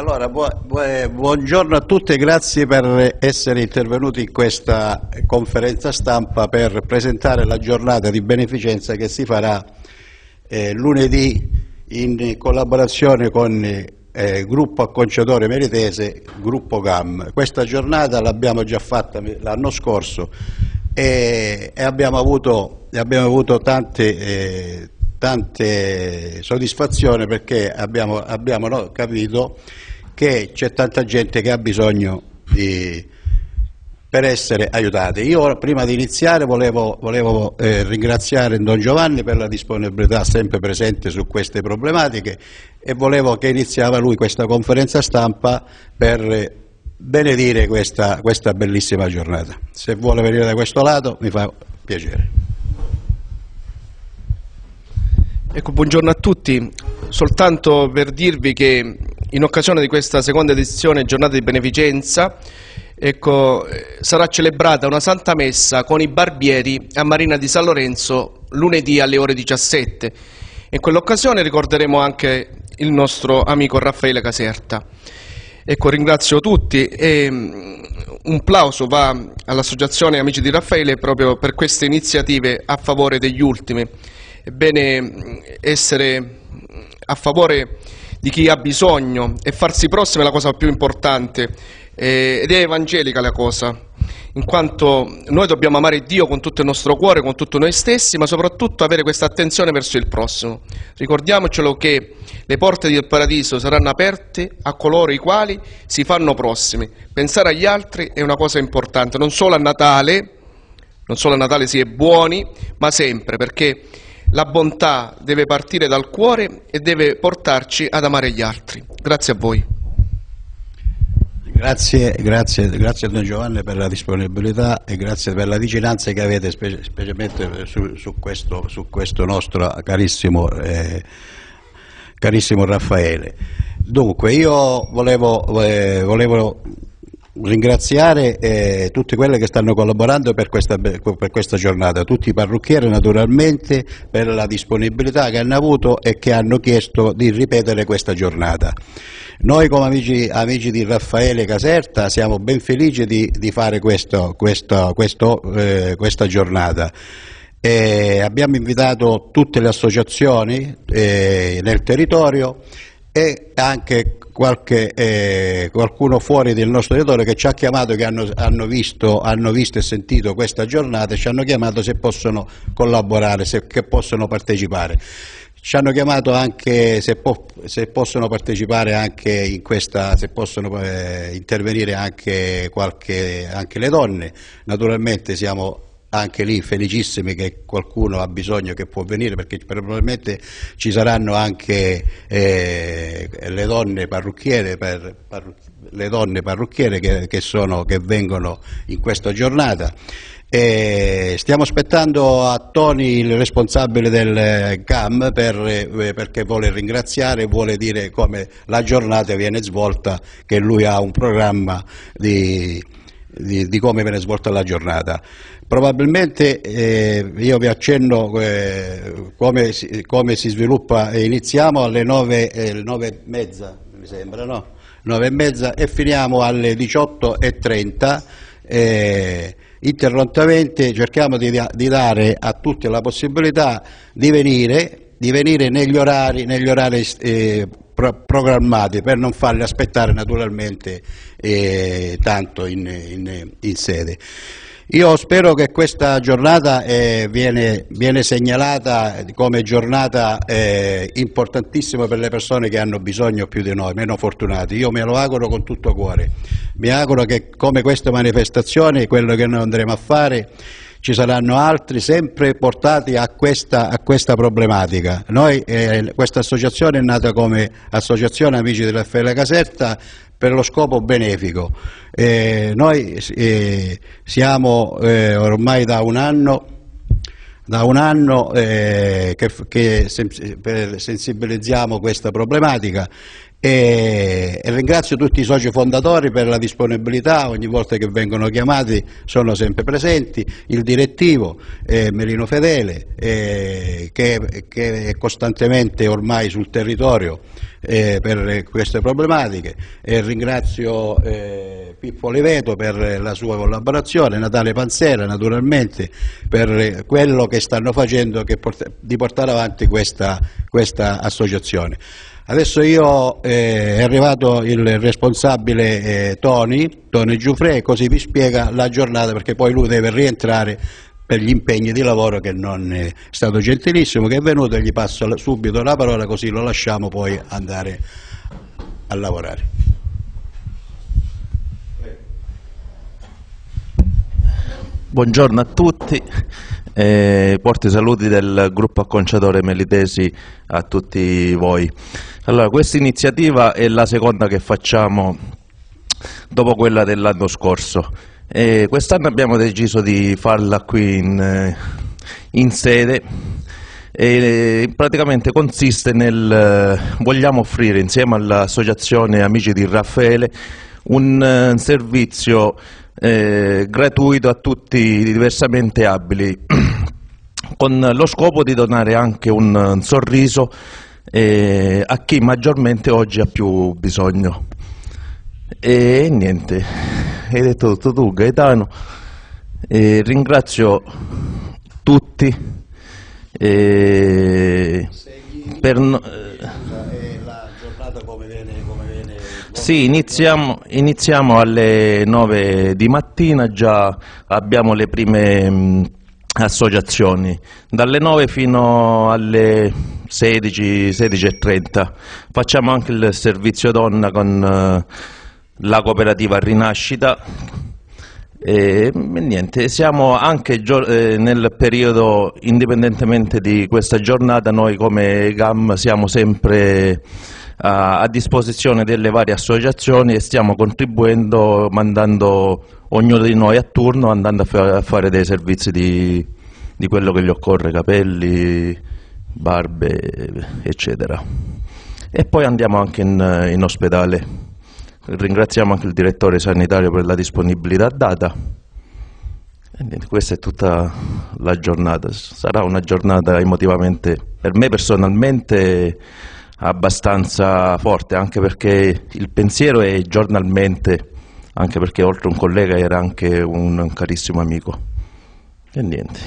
Allora, bu bu buongiorno a tutti e grazie per essere intervenuti in questa conferenza stampa per presentare la giornata di beneficenza che si farà eh, lunedì in collaborazione con eh, Gruppo Acconciatore Meritese, Gruppo GAM. Questa giornata l'abbiamo già fatta l'anno scorso e, e, abbiamo avuto, abbiamo avuto tante... Eh, tante soddisfazioni perché abbiamo, abbiamo no, capito che c'è tanta gente che ha bisogno di, per essere aiutate. Io prima di iniziare volevo, volevo eh, ringraziare Don Giovanni per la disponibilità sempre presente su queste problematiche e volevo che iniziava lui questa conferenza stampa per benedire questa, questa bellissima giornata. Se vuole venire da questo lato mi fa piacere. Ecco, buongiorno a tutti. Soltanto per dirvi che in occasione di questa seconda edizione giornata di beneficenza ecco, sarà celebrata una Santa Messa con i barbieri a Marina di San Lorenzo lunedì alle ore 17. In quell'occasione ricorderemo anche il nostro amico Raffaele Caserta. Ecco, ringrazio tutti e mm, un plauso va all'Associazione Amici di Raffaele proprio per queste iniziative a favore degli ultimi è bene essere a favore di chi ha bisogno e farsi prossimo è la cosa più importante eh, ed è evangelica la cosa, in quanto noi dobbiamo amare Dio con tutto il nostro cuore, con tutto noi stessi, ma soprattutto avere questa attenzione verso il prossimo. Ricordiamocelo che le porte del paradiso saranno aperte a coloro i quali si fanno prossimi. Pensare agli altri è una cosa importante, non solo a Natale, non solo a Natale si è buoni, ma sempre, perché la bontà deve partire dal cuore e deve portarci ad amare gli altri. Grazie a voi. Grazie, grazie, grazie a Don Giovanni per la disponibilità e grazie per la vicinanza che avete spe specialmente su, su, questo, su, questo, nostro carissimo, eh, carissimo Raffaele. Dunque, io volevo, eh, volevo ringraziare eh, tutti quelli che stanno collaborando per questa, per questa, giornata, tutti i parrucchieri naturalmente per la disponibilità che hanno avuto e che hanno chiesto di ripetere questa giornata. Noi come amici, amici di Raffaele Caserta siamo ben felici di, di fare questo, questo, questo, eh, questa giornata. Eh, abbiamo invitato tutte le associazioni eh, nel territorio e anche qualche, eh, qualcuno fuori del nostro territorio che ci ha chiamato, che hanno, hanno, visto, hanno, visto, e sentito questa giornata, ci hanno chiamato se possono collaborare, se possono partecipare. Ci hanno chiamato anche se, po se possono partecipare anche in questa, se possono eh, intervenire anche, qualche, anche le donne. Naturalmente siamo anche lì felicissimi che qualcuno ha bisogno che può venire perché probabilmente ci saranno anche eh, le donne parrucchiere, per, parru le donne parrucchiere che, che, sono, che vengono in questa giornata. E stiamo aspettando a Tony, il responsabile del GAM, per, eh, perché vuole ringraziare, vuole dire come la giornata viene svolta, che lui ha un programma di, di, di come viene svolta la giornata. Probabilmente eh, io vi accenno eh, come, si, come, si, sviluppa, iniziamo alle nove, eh, nove e mezza, mi sembra, no? 9 e mezza e finiamo alle 18.30. Eh, interrottamente cerchiamo di, di, dare a tutti la possibilità di venire, di venire negli orari, negli orari eh, pro programmati per non farli aspettare naturalmente eh, tanto in, in, in sede. Io spero che questa giornata eh, viene, viene, segnalata come giornata eh, importantissima per le persone che hanno bisogno più di noi, meno fortunati. Io me lo auguro con tutto cuore. Mi auguro che come queste manifestazioni, quello che noi andremo a fare, ci saranno altri sempre portati a questa, a questa problematica. Noi, eh, questa associazione è nata come Associazione Amici della Raffaele Caserta per lo scopo benefico. Eh, noi eh, siamo eh, ormai da un anno, da un anno eh, che, che sensibilizziamo questa problematica e, ringrazio tutti i soci fondatori per la disponibilità, ogni volta che vengono chiamati sono sempre presenti, il direttivo eh, Merino Fedele eh, che, che, è costantemente ormai sul territorio eh, per queste problematiche e ringrazio eh, Pippo Oliveto per la sua collaborazione, Natale Panzera naturalmente per quello che stanno facendo che port di portare avanti questa, questa associazione. Adesso io eh, è arrivato il responsabile eh, Tony, Tony Giuffre, così vi spiega la giornata perché poi lui deve rientrare per gli impegni di lavoro che non è stato gentilissimo, che è venuto e gli passo subito la parola così lo lasciamo poi andare a lavorare. Buongiorno a tutti, eh, porto i saluti del gruppo acconciatore Melitesi a tutti voi. Allora, questa iniziativa è la seconda che facciamo dopo quella dell'anno scorso. quest'anno abbiamo deciso di farla qui in, in sede e praticamente consiste nel vogliamo offrire insieme all'associazione Amici di Raffaele un servizio eh, gratuito a tutti i diversamente abili con lo scopo di donare anche un, un sorriso eh, a chi maggiormente oggi ha più bisogno. E niente, hai detto tutto tu Gaetano, e ringrazio tutti e per... Sì, iniziamo, iniziamo, alle 9 di mattina, già abbiamo le prime mh, associazioni, dalle 9 fino alle 16, 16.30. Facciamo anche il servizio donna con uh, la cooperativa Rinascita e, niente, siamo anche eh, nel periodo, indipendentemente di questa giornata, noi come GAM siamo sempre a disposizione delle varie associazioni e stiamo contribuendo mandando ognuno di noi a turno andando a, fa a fare dei servizi di, di quello che gli occorre, capelli, barbe, eccetera. E poi andiamo anche in, in ospedale. Ringraziamo anche il direttore sanitario per la disponibilità data. Questa è tutta la giornata. Sarà una giornata emotivamente, per me personalmente, abbastanza forte, anche perché il pensiero è giornalmente, anche perché oltre un collega era anche un carissimo amico. E niente,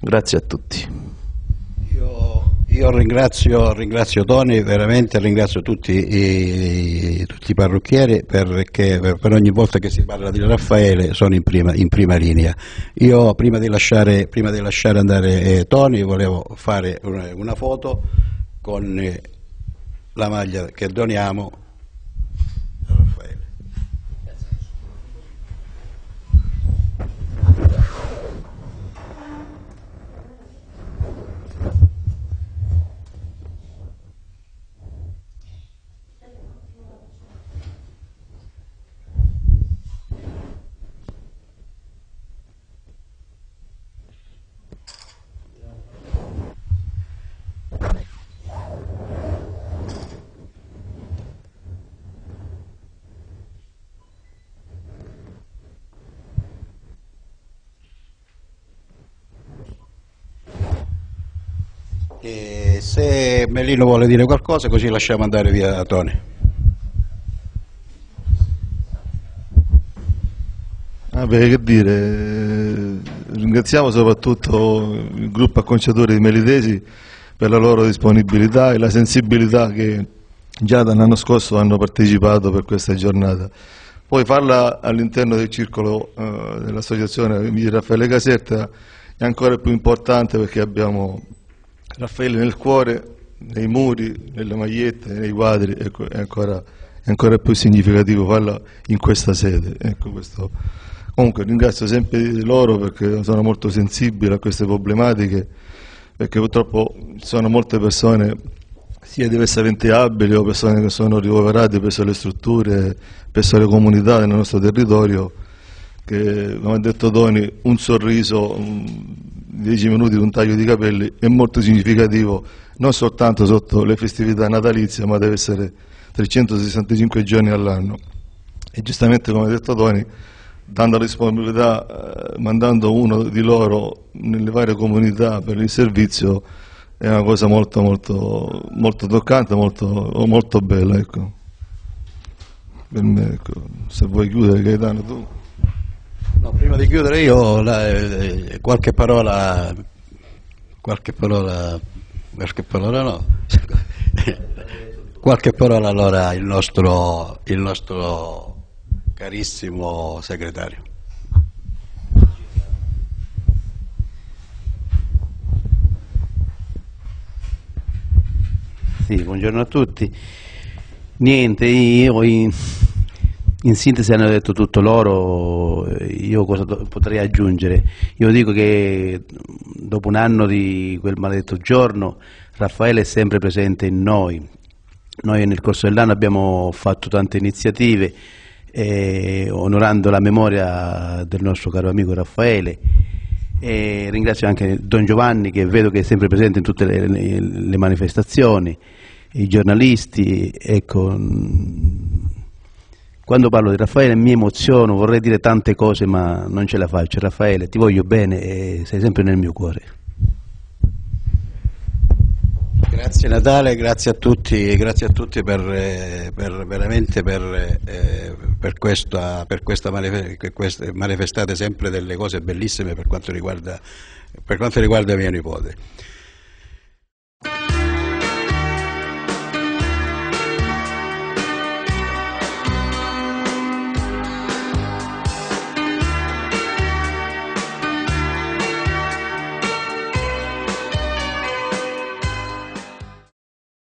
grazie a tutti. Io ringrazio, ringrazio, Tony, veramente ringrazio tutti i, tutti i parrucchieri perché per, per, ogni volta che si parla di Raffaele sono in prima, in prima linea. Io prima di lasciare, prima di lasciare andare eh, Tony volevo fare una, una foto con eh, la maglia che doniamo E se Melino vuole dire qualcosa così lasciamo andare via Tony. Beh, che dire, ringraziamo soprattutto il gruppo acconciatori di Melitesi per la loro disponibilità e la sensibilità che già dall'anno scorso hanno partecipato per questa giornata. Poi farla all'interno del circolo eh, dell'associazione di Raffaele Caserta è ancora più importante perché abbiamo Raffaele nel cuore, nei muri, nelle magliette, nei quadri, ecco, è, ancora, è, ancora, più significativo farlo in questa sede. Ecco questo. Comunque ringrazio sempre loro perché sono molto sensibili a queste problematiche, perché purtroppo ci sono molte persone, sia diversamente abili o persone che sono ricoverate presso le strutture, presso le comunità del nostro territorio, che come ha detto Toni, un sorriso, 10 minuti di un taglio di capelli è molto significativo non soltanto sotto le festività natalizie ma deve essere 365 giorni all'anno. E giustamente come ha detto Tony, dando la disponibilità, eh, mandando uno di loro nelle varie comunità per il servizio, è una cosa molto, molto, molto toccante, molto, molto bella. Ecco. Per me, ecco. Se vuoi chiudere Gaetano tu. No, prima di chiudere io la, eh, qualche parola, qualche parola, qualche parola no, qualche parola allora il nostro, il nostro carissimo segretario. Sì, buongiorno a tutti. Niente, io in, in sintesi hanno detto tutto loro, io cosa potrei aggiungere? Io dico che dopo un anno di quel maledetto giorno Raffaele è sempre presente in noi. Noi nel corso dell'anno abbiamo fatto tante iniziative eh, onorando la memoria del nostro caro amico Raffaele e ringrazio anche Don Giovanni che vedo che è sempre presente in tutte le, le, manifestazioni, i giornalisti, ecco, quando parlo di Raffaele mi emoziono, vorrei dire tante cose ma non ce la faccio. Raffaele, ti voglio bene e sei sempre nel mio cuore. Grazie Natale, grazie a tutti, grazie a tutti per, eh, per, veramente per, eh, per, questa, questa manifestate, sempre delle cose bellissime per quanto riguarda, per quanto riguarda mio nipote.